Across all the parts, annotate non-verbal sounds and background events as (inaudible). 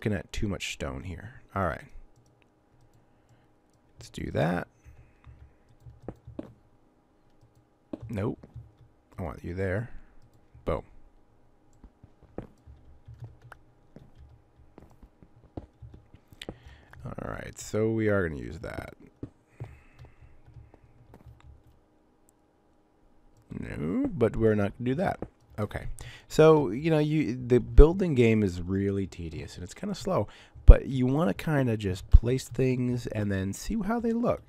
looking at too much stone here. All right. Let's do that. Nope. I want you there. Boom. All right, so we are going to use that. No, but we're not going to do that. Okay. So, you know, you the building game is really tedious and it's kind of slow, but you want to kind of just place things and then see how they look.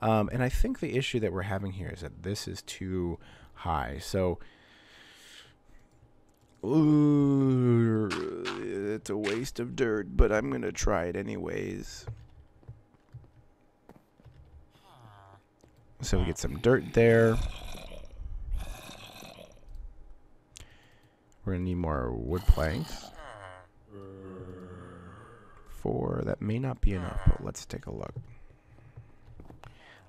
Um, and I think the issue that we're having here is that this is too high. So, ooh, it's a waste of dirt, but I'm going to try it anyways. So we get some dirt there. We're going to need more wood planks. Four. That may not be enough, but let's take a look.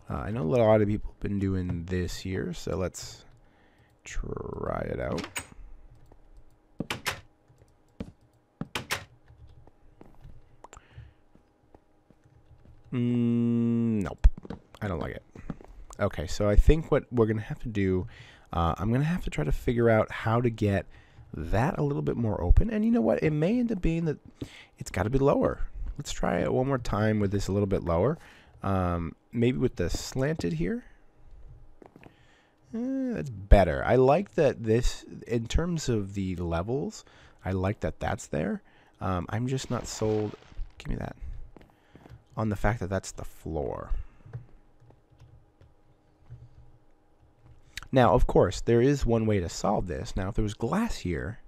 Uh, I know a lot of people have been doing this here, so let's try it out. Mm, nope. I don't like it. Okay, so I think what we're going to have to do, uh, I'm going to have to try to figure out how to get that a little bit more open. And you know what? It may end up being that it's got to be lower. Let's try it one more time with this a little bit lower. Um, maybe with the slanted here. Eh, that's better. I like that this, in terms of the levels, I like that that's there. Um, I'm just not sold. Give me that. On the fact that that's the floor. Now, of course, there is one way to solve this. Now, if there was glass here,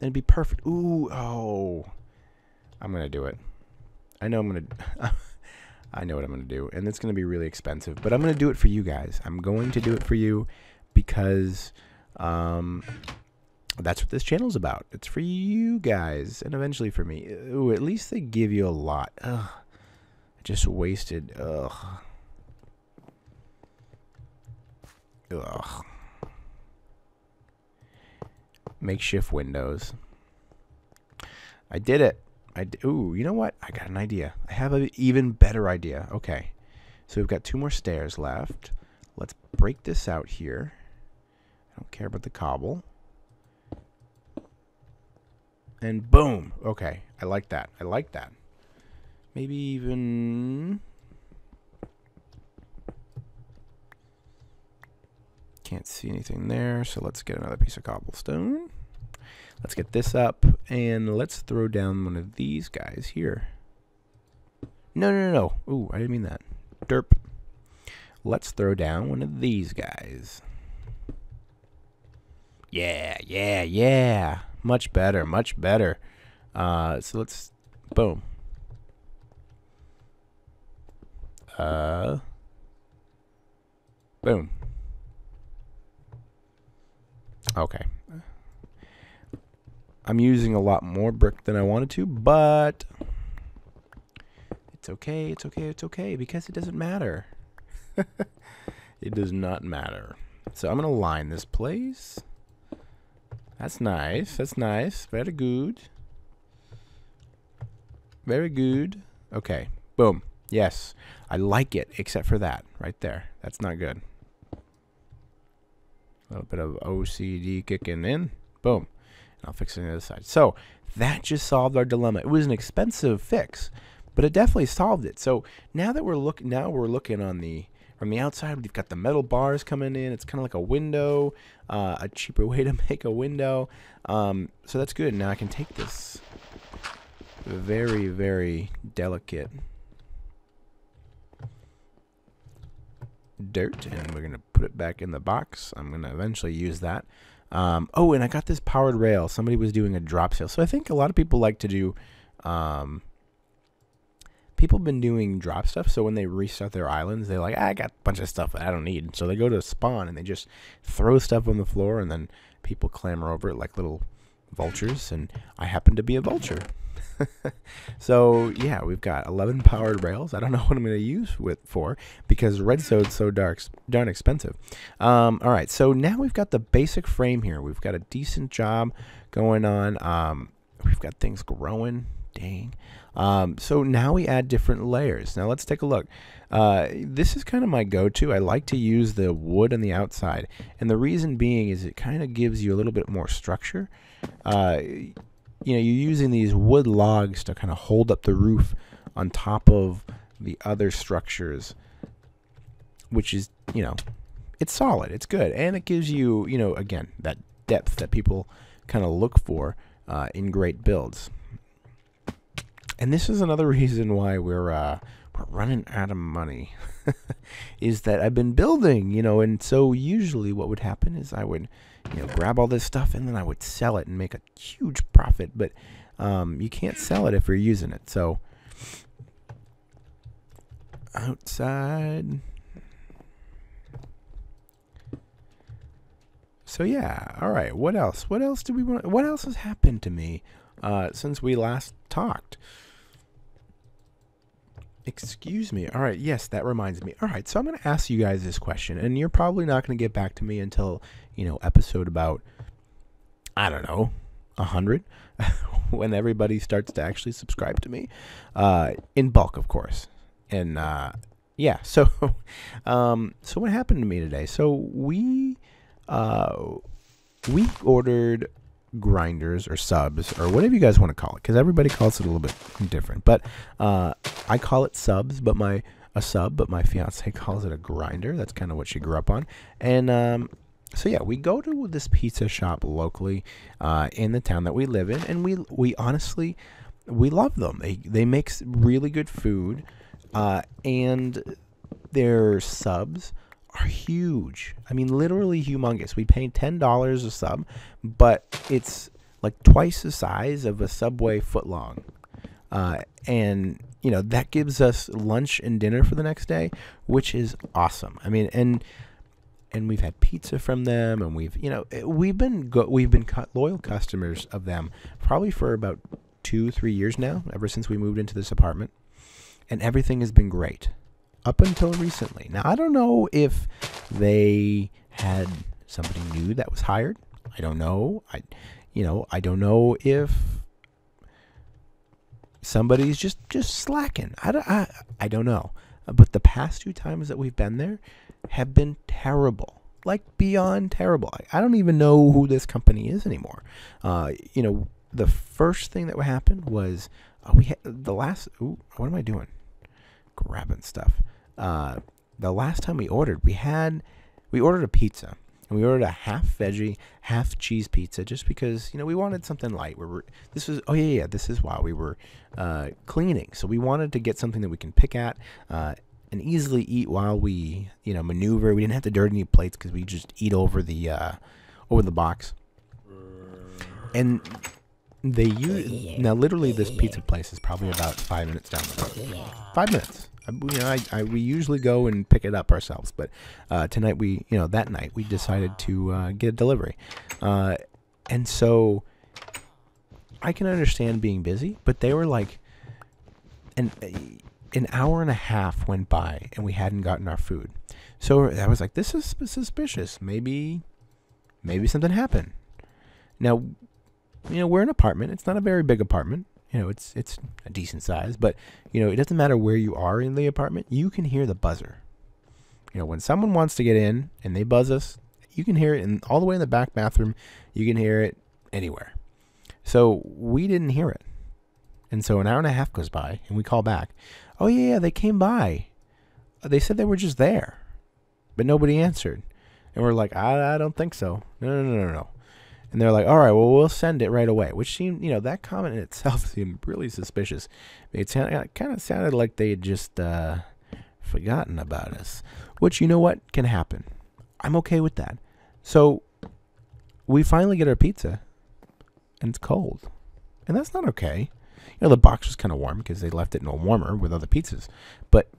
then it'd be perfect. Ooh, oh. I'm going to do it. I know I'm going (laughs) to... I know what I'm going to do. And it's going to be really expensive. But I'm going to do it for you guys. I'm going to do it for you because um, that's what this channel is about. It's for you guys and eventually for me. Ooh, at least they give you a lot. Ugh. I just wasted. Ugh. Ugh. Makeshift windows. I did it. I d- ooh, you know what? I got an idea. I have an even better idea. Okay. So we've got two more stairs left. Let's break this out here. I don't care about the cobble. And boom. Okay. I like that. I like that. Maybe even... Can't see anything there, so let's get another piece of cobblestone. Let's get this up, and let's throw down one of these guys here. No, no, no, no. Ooh, I didn't mean that. Derp. Let's throw down one of these guys. Yeah, yeah, yeah. Much better, much better. Uh, so let's, boom. Uh, boom. Okay. I'm using a lot more brick than I wanted to, but it's okay, it's okay, it's okay, because it doesn't matter. (laughs) it does not matter. So I'm going to line this place. That's nice, that's nice, very good. Very good. Okay, boom. Yes, I like it, except for that right there. That's not good. A little bit of OCD kicking in. Boom. And I'll fix it on the other side. So that just solved our dilemma. It was an expensive fix, but it definitely solved it. So now that we're looking, now we're looking on the from the outside. We've got the metal bars coming in. It's kind of like a window, uh, a cheaper (laughs) way to make a window. Um, so that's good. Now I can take this very, very delicate dirt and we're going to put it back in the box. I'm going to eventually use that. Um, oh, and I got this powered rail. Somebody was doing a drop sale. So I think a lot of people like to do. Um, people have been doing drop stuff. So when they restart their islands, they're like, ah, I got a bunch of stuff that I don't need. So they go to spawn and they just throw stuff on the floor, and then people clamber over it like little vultures. And I happen to be a vulture. (laughs) so yeah, we've got 11 powered rails. I don't know (laughs) what I'm going to use with for because redstone's so dark, darn expensive. Um, all right, so now we've got the basic frame here. We've got a decent job going on. Um, we've got things growing Dang. Um, so now we add different layers. Now let's take a look. Uh, this is kind of my go-to. I like to use the wood on the outside, and the reason being is it kind of gives you a little bit more structure. Uh, you know, you're using these wood logs to kind of hold up the roof on top of the other structures, which is, you know, it's solid, it's good, and it gives you, you know, again that depth that people kind of look for uh, in great builds and this is another (laughs) reason why we're uh, we're running out of money. (laughs) is that I've been building, you know, and so usually what would happen is I would, you know, grab all this stuff and then I would sell it and make a huge profit. But um, you can't sell it if you're using it. So outside. So yeah, all right. What else? What else do we want? What else has happened to me uh, since we last talked? Excuse me. All right. Yes, that reminds me. All right. So I'm going to ask you guys this question, and you're probably not going to get back to me until, you know, episode about, I don't know, a hundred, (laughs) when everybody starts to actually subscribe to me, uh, in bulk, of course. And uh, yeah. (laughs) So, um, so what happened to me today? So we, uh, we ordered grinders or subs or whatever you guys want to call it because everybody calls it a little bit different. But uh, i call it subs but my a sub but my fiance (laughs) calls it a grinder. That's kind of what she grew up on. And um, so yeah we go to this pizza shop locally uh, in the town that we live in and we we honestly we love them. They they make really good food uh, and their subs are huge. I mean, literally humongous. We pay ten dollars a sub, but it's like twice the size of a Subway footlong, uh, and you know that gives us lunch and dinner for the next day, which is awesome. I mean, and and we've had pizza from them, and we've you know we've been go- we've been loyal customers of them probably for about two three years now, ever since we moved into this apartment, and everything has been great up until recently. Now, I don't know if they had somebody new that was hired. I don't know. I, you know, I don't know if somebody's just just slacking. I don't, I, I don't know. But the past two times that we've been there have been terrible. Like beyond terrible. I, I don't even know who this company is anymore. Uh, you know, the first thing that happened was uh, we had the last. Ooh, what am I doing? Grabbing stuff uh, the last time we ordered, we had we ordered a pizza and we ordered a half veggie, half cheese pizza just because you know we wanted something light. We were this was oh yeah yeah this is while we were uh, cleaning, so we wanted to get something that we can pick at. Uh, and easily eat while we, you know, maneuver. We didn't have to dirty any plates because we just eat over the, uh, over the box. And they use now literally this pizza place is probably about five minutes down the road. Five minutes you know, I, I, we usually go and pick it up ourselves, but uh, tonight we, you know, that night we decided to uh, get a delivery, uh, and so I can understand being busy, but they were like, an an hour and a half went by and we hadn't gotten our food, so I was like, this is suspicious. Maybe, maybe something happened. Now, you know, we're an apartment. It's not a very big apartment you know, it's it's a decent size, but you know, it doesn't matter where you are in the apartment, you can hear the buzzer. You know, when someone wants to get in and they buzz us, you can hear it in all the way in the back bathroom, you can hear it anywhere. So we didn't hear it. And so an hour and a half goes by and we call back. Oh yeah, yeah, they came by. They said they were just there. But nobody answered. And we're like, I, I don't think so. No, no, no, no, no. And they're like, all right, well, we'll send it right away, which seemed, you know, that comment in itself (laughs) seemed really suspicious. It kind of sounded like they had just uh, forgotten about us, which, you know what, can happen. I'm okay with that. So we finally get our pizza, and it's cold. And that's not okay. You know, the box was kind of warm because they left it in a warmer with other pizzas. But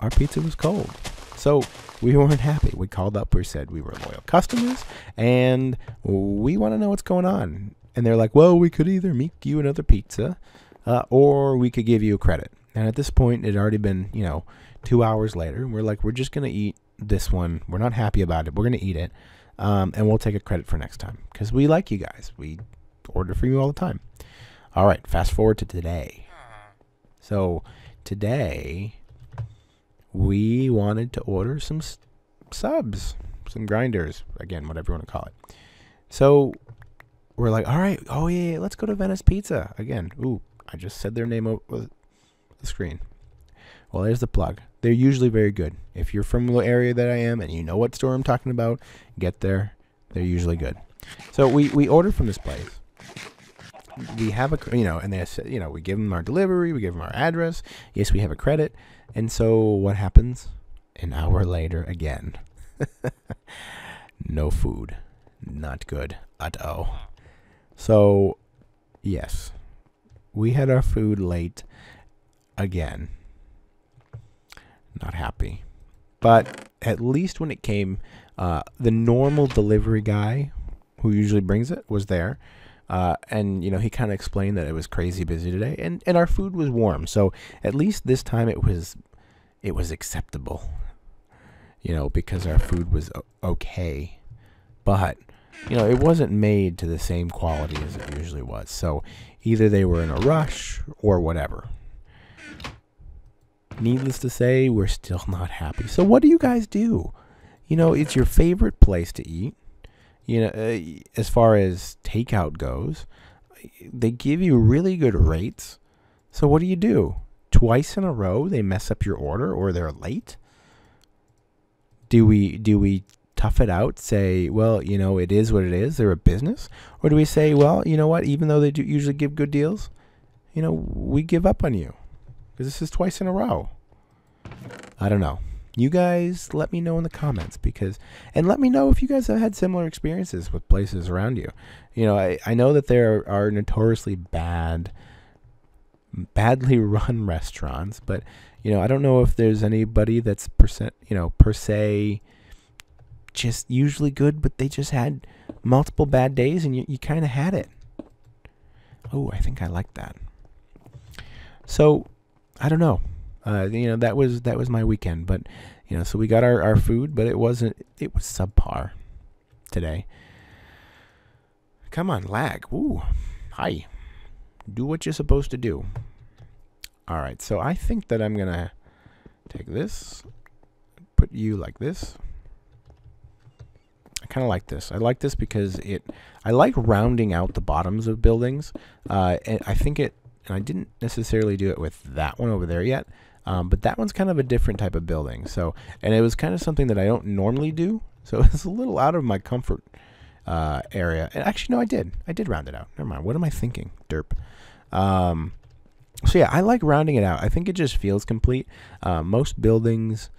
our pizza was cold. So we weren't happy. We called up. We said we were loyal customers and we want to know what's going on. And they're like, well, we could either make you another pizza uh, or we could give you a credit. And at this point, it had already been, you know, two hours later. And we're like, we're just going to eat this one. We're not happy about it. We're going to eat it. Um, and we'll take a credit for next time because we like you guys. We order for you all the time. All right, fast forward to today. So today we wanted to order some subs, some grinders, again, whatever you want to call it. So we're like, all right, oh yeah, yeah, let's go to Venice Pizza again. Ooh, I just said their name over uh, the screen. Well, there's the plug. They're usually very good. If you're from the area that I am and you know what store I'm talking about, get there. They're usually good. So we we ordered from this place. We have a you know, and they said you know we give them our delivery, we give them our address. Yes, we have a credit. And so what happens? An hour later again. (laughs) no food. Not good at all. So, yes, we had our food late again. Not happy. But at least when it came, uh, the normal delivery guy who usually brings it was there. Uh, and you know he kind of explained that it was crazy busy today, and, and our food was warm, so at least this time it was it was acceptable. You know because our food was okay, but you know it wasn't made to the same quality as it usually was. So either they were in a rush or whatever. Needless to say, we're still (laughs) not happy. So what do you guys do? You know, it's your favorite place to eat. You know, uh, as far as takeout goes, they give you really good rates. So what do you do? Twice in a row they mess up your order or they're late? Do we do we tough it out, say, well, you know, it is what it is, they're a business? Or do we say, well, you know what, even though they do usually give good deals, you know, we give up on you because this is twice in a row. I don't know. You guys let me know in the comments because, and let me know if you guys have had similar experiences with places around you. You know, I, I know that there are notoriously bad, badly (laughs) run restaurants, but, you know, I don't know if there's anybody that's percent, you know, per se just usually good, but they just had multiple bad days and you, you kind of had it. Oh, I think I like that. So, I don't know. Uh, you know, that was that was my weekend, but you know, so we got our, our food, but it wasn't it was subpar today. Come on, lag. Ooh. Hi. Do what you're supposed to do. All right. So I think that I'm going to take this, put you like this. I kind of like this. I like this because it I like rounding out the bottoms of buildings. Uh, and I think it and I didn't necessarily do it with that one over there yet. Um, but that one's kind of a different type of building. So, and it was kind of something that I don't normally do. So (laughs) it's a little out of my comfort uh, area. And actually, no, I did. I did round it out. Never mind. What am I thinking? Derp. Um, so yeah, I like rounding it out. I think it just feels complete. Uh, most buildings,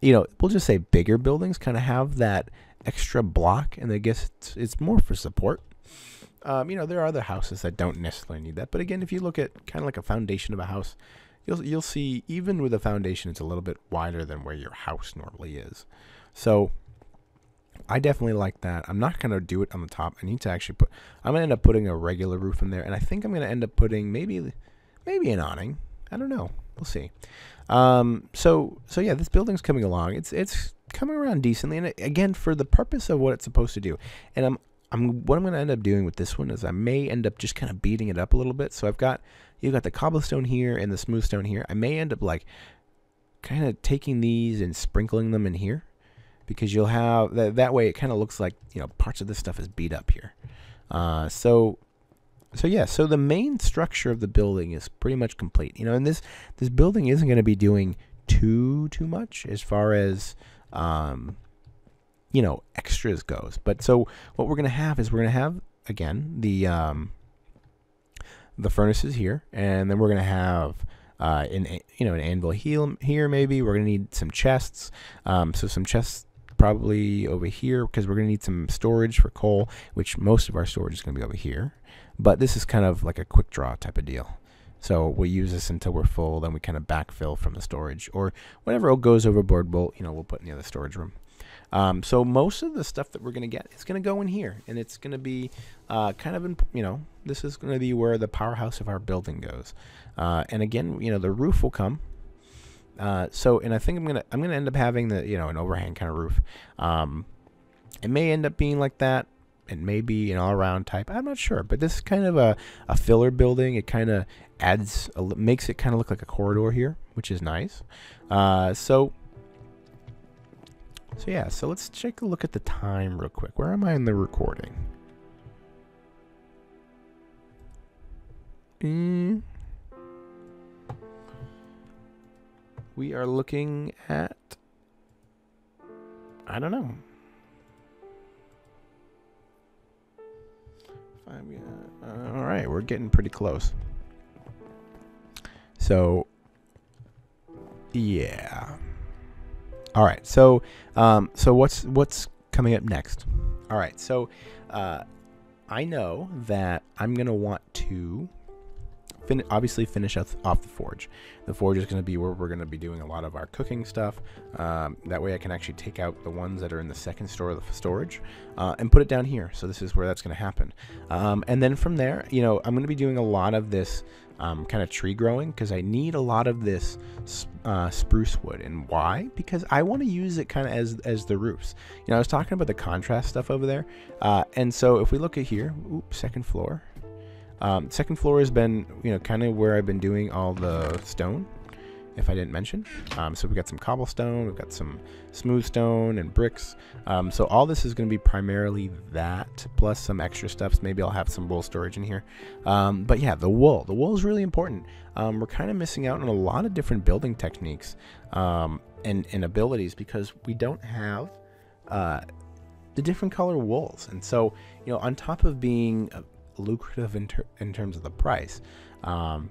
you know, we'll just say bigger buildings kind of have that extra block, and I guess it's, it's more for support. Um, you know, there are other houses that don't necessarily need that. But again, if you look at kind of like a foundation of a house, you'll you'll see even with a foundation, it's a little bit wider than where your house normally is. So I definitely like that. I'm not gonna do it on the top. I need to actually put. I'm gonna end up putting a regular roof in there, and I think I'm gonna end up putting maybe maybe an awning. I don't know. We'll see. Um, so so yeah, this building's coming along. It's it's coming around decently, and again for the purpose of what it's supposed to do. And I'm I'm what I'm gonna end up doing with this one is I may end up just kind of beating it up a little bit. So I've got you've got the cobblestone here and the smooth stone here. I may end up like kind of taking these and sprinkling them in here because you'll have that, that way it kind of looks like you know parts of this stuff is beat up here uh, so so yeah so the main structure of the building is pretty much complete you know and this this building isn't going to be doing too too much as far as um, you know extras goes but so what we're going to have is we're going to have again the um, the furnaces here and then we're going to have uh, an you know an anvil heel here maybe. We're gonna need some chests. Um, so some chests probably over here because we're gonna need some storage for coal which most of our storage is gonna be over here. But this is kind of like a quick draw type of deal. So we'll use this until we're full then we kind of backfill from the storage or whatever goes overboard we'll you know we'll put in the other storage room um, so most of the stuff that we're going to get is going to go in here, and it's going to be uh, kind of, in, you know, this is going to be where the powerhouse of our building goes. Uh, and again, you know, the roof will come. Uh, so, and I think I'm gonna I'm gonna end up having the you know an overhang kind of roof. Um, it may end up being like that. it may be an all-around type. I'm not sure, but this is kind of a, a filler building. It kind of adds, a, makes it kind of look like a corridor here, which is nice. Uh, so, so yeah. So let's take a look at the time real quick. Where am I in the recording? Mm. We are looking at. I don't know. Five, yeah. all right, we're getting pretty close. So, yeah. All right. So, um, so what's what's coming up next? All right. So, uh, I know that I'm gonna want to fin- obviously finish off, off the forge. The forge is going to be where we're going to be doing a lot of our cooking stuff. Um, that way I can actually take out the ones that are in the second store of the storage uh, and put it down here. So this is where that's going to happen. Um, and then from there, you know, I'm going to be doing a lot of this um, kind of tree growing because I need a lot of this uh, spruce wood. And why? Because I want to use it kind of as as the roofs. You know, I was talking about the contrast stuff over there, uh, and so if we look at here, oops, second floor. Um, second floor has been, you know, kind of where I've been doing all the stone, if I didn't mention. Um, so we've got some cobblestone, we've got some smooth stone and bricks. Um, so all this is going to be primarily that, plus some extra stuff. maybe I'll have some wool storage in here. Um, but yeah, the wool. The wool is really important. Um, we're kind of missing out on a lot of different building techniques um, and, and abilities because we don't have uh, the different color wools. And so, you know, on top of being lucrative in, ter- in terms of the price. Um,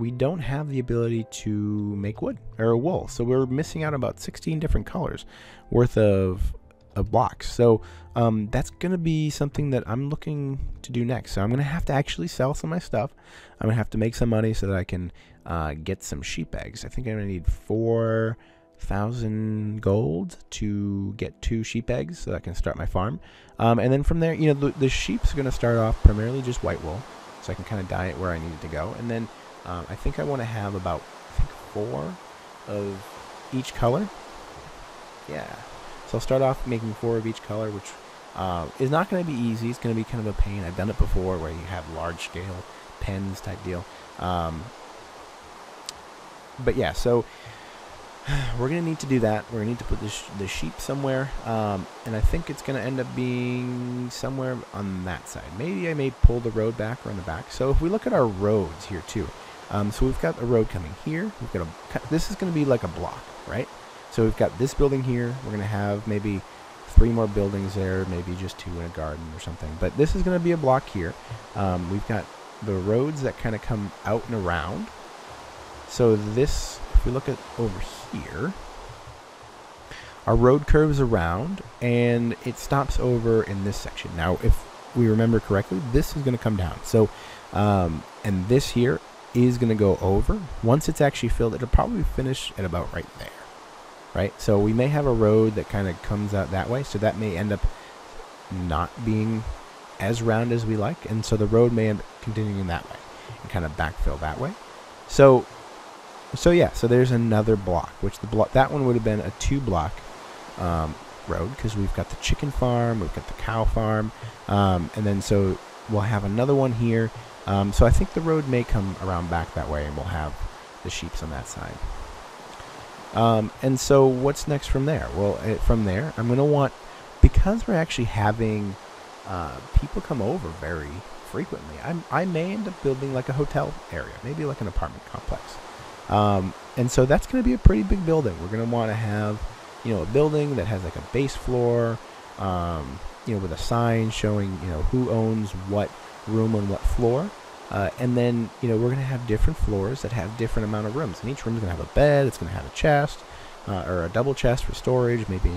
we don't have the ability to make wood or wool, so we're missing out about 16 different colors worth of of blocks. So um, that's going to be something that I'm looking to do next. So I'm going to have to actually sell some of my stuff. I'm going to have to make some money so that I can uh, get some sheep eggs. I think I'm going to need four thousand gold to get two sheep eggs so I can start my farm. Um, and then from there, you know, the, the sheep's going to start off primarily just white wool, so I can kind of dye it where I need it to go. And then um, I think I want to have about I think four of each color. Yeah. So I'll start off making four of each color, which uh, is not going to be easy. It's going to be kind of a pain. I've done it before where you have large scale pens type deal. Um, but yeah, so (sighs) we're going to need to do that. We're going to need to put the, sh- the sheep somewhere. Um, and I think it's going to end up being somewhere on that side. Maybe I may pull the road back or on the back. So if we look at our roads here too. Um, so we've got a road coming here. We've got a, this is going to be like a block, right? So we've got this building here. We're going to have maybe three more buildings there, maybe just two in a garden or something. But this is going to be a block here. Um, we've got the roads that kind of come out and around. So this, if we look at over here, our road curves around and it stops over in this section. Now, if we remember correctly, this is going to come down. So, um, and this here is going to go over. Once it's actually filled, it'll probably finish at about right there. Right? So we may have a road that kind of comes out that way. So that may end up not being as round as we like. And so the road may end up continuing that way and kind of backfill that way. So so yeah, so there's another block, which the block that one would have been a two block um, road because we've got the chicken farm, we've got the cow farm, um, and then so we'll have another one here. Um, so I think the road may come around back that way, and we'll have the sheep's on that side. Um, and so what's next from there? Well, it, from there, I'm gonna want because we're actually having uh, people come over very frequently. I'm, I may end up building like a hotel area, maybe like an apartment complex. Um, and so that's going to be a pretty big building. We're going to want to have, you know, a building that has like a base floor, um, you know, with a sign showing, you know, who owns what room on what floor. Uh, and then, you know, we're going to have different floors that have different amount of rooms. And each room is going to have a bed. It's going to have a chest uh, or a double chest for storage. Maybe,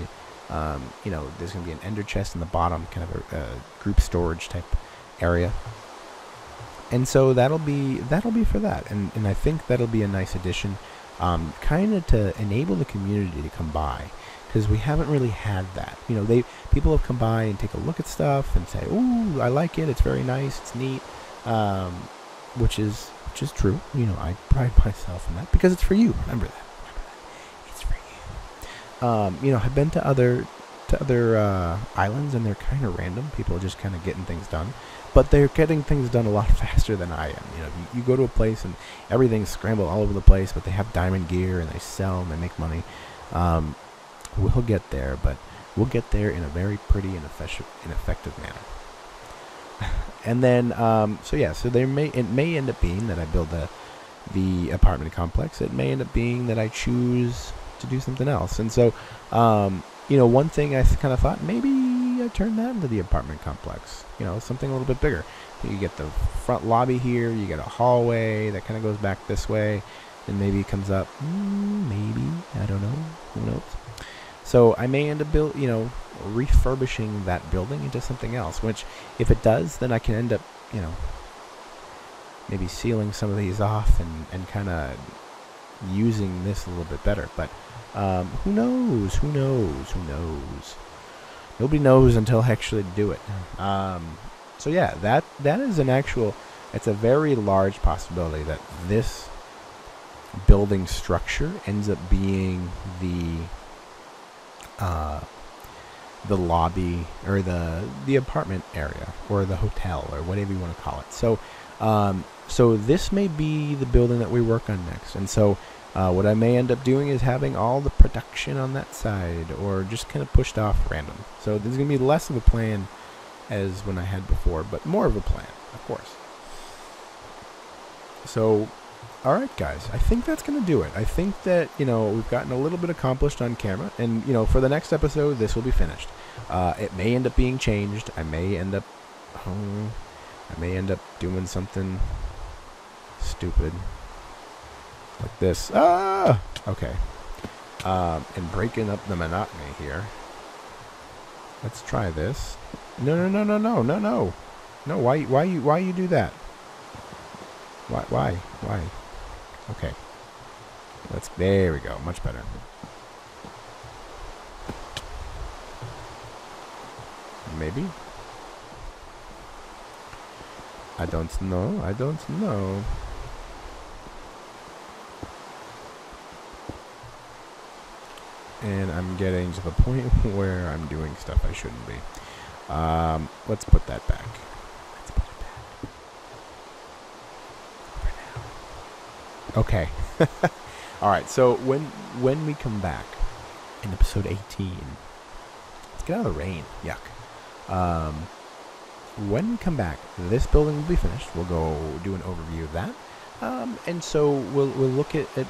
um, you know, there's going to be an ender chest in the bottom, kind of a, a group storage type area and so that'll be that'll be for that and and I think that'll be a nice addition um, kind of to enable the community to come by because we haven't really had that. You know they people have come by and take a look at stuff and say ooh I like it. It's very nice. It's neat. Um, which is which is true. You know I pride (laughs) myself in that because it's for you. Remember that. Remember that. It's for you. Um, you know I've been to other to other uh, islands, and they're kind of random. People are just kind of getting things done, but they're getting things done a lot (laughs) faster than I am. You know, you, you go to a place and everything's scrambled all over the place, but they have diamond gear and they sell and they make money. Um, we'll get there, but we'll get there in a very pretty and effective, manner. (laughs) and then, um, so yeah, so there may it may end up being that I build the the apartment complex. It may end up being that I choose to do something else. And so, um, you know, one thing I kind of thought maybe I turn that into the apartment complex. You know, something a little bit bigger. You get the front lobby here. You get a hallway that kind of goes back this way, and maybe comes up. Mm, maybe I don't know. Who knows? So I may end up build, you know, refurbishing that building into something else. Which, if it does, then I can end up, you know, maybe sealing some of these off and and kind of using this a little bit better. But um, who knows? Who knows? Who knows? Nobody knows until I actually do it. Um, so yeah, that that is an actual. It's a very large possibility that this building structure ends up being the uh, the lobby or the the apartment area or the hotel or whatever you want to call it. So um, so this may be the building that we work on next. And so uh, what I may end up doing is having all the production on that side or just kind of pushed off random. So there's going to be less of a plan as when I had before, but more of a plan, of course. So, all right, guys, I think that's going to do it. I think that, you know, we've gotten a little bit accomplished on camera. And, you know, for the next episode, this will be finished. Uh, it may end up being changed. I may end up. Oh, I may end up doing something stupid like this. Ah! Okay. Um, and breaking up the monotony here. Let's try this. No, no, no, no, no, no, no. No, why, why you, why you do that? Why, why, why? Okay. Let's, there we go. Much better. Maybe? I don't know. I don't know. and I'm getting to the (laughs) point where I'm doing stuff I shouldn't be. Um, let's put that back. Let's put it back. Okay. (laughs) All right. So when when we come back in episode 18, let's get out of the rain. Yuck. Um, when we come back, this building will be finished. We'll go do an overview of that, um, and so we'll we'll look at, at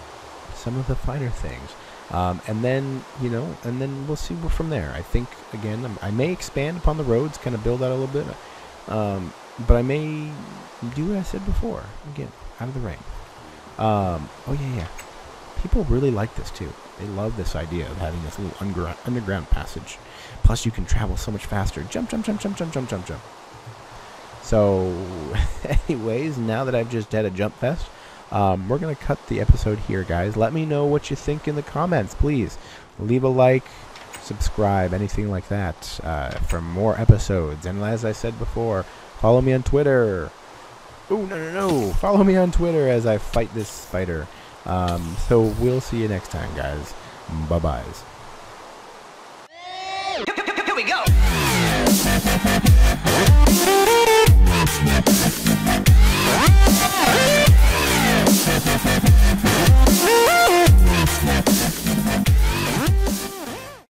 some of the finer things. Um, and then, you know, and then we'll see from there. I think, again, I may expand upon the roads, kind of build out a little bit. Um, but I may do what I said before. Again, out of the rain. Um, oh, yeah, yeah. People really like this, too. They love this idea of having this little underground, underground passage. Plus, you can travel so much faster. Jump, jump, jump, jump, jump, jump, jump, jump. So, (laughs) anyways, now that I've just had a jump fest, um, we're going to cut the episode here, guys. Let me know what you think in the comments, please. Leave a like, subscribe, anything like that uh, for more episodes. And as I said before, follow me on Twitter. Oh, no, no, no. Follow me on Twitter as I fight this spider. Um, so we'll see you next time, guys. Bye-byes. Here we go.